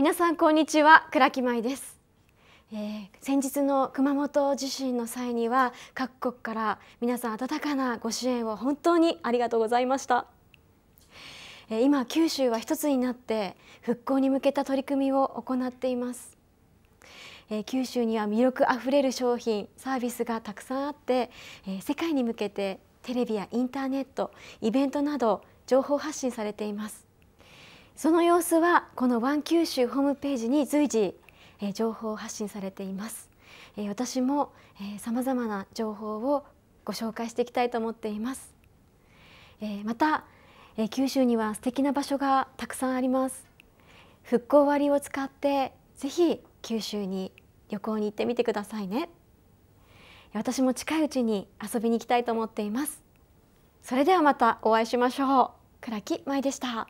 皆さんこんにちは倉木舞です、えー、先日の熊本地震の際には各国から皆さん温かなご支援を本当にありがとうございました、えー、今九州は一つになって復興に向けた取り組みを行っています。えー、九州には魅力あふれる商品サービスがたくさんあって、えー、世界に向けてテレビやインターネットイベントなど情報発信されています。その様子はこのワン九州ホームページに随時、え情報を発信されています、え私もさまざまな情報をご紹介していきたいと思っています、えまた、え九州には素敵な場所がたくさんあります。復興割を使ってぜひ九州に旅行に行ってみてくださいね。私も近いうちに遊びに行きたいと思っています。それではまたお会いしましょう。倉木舞でした。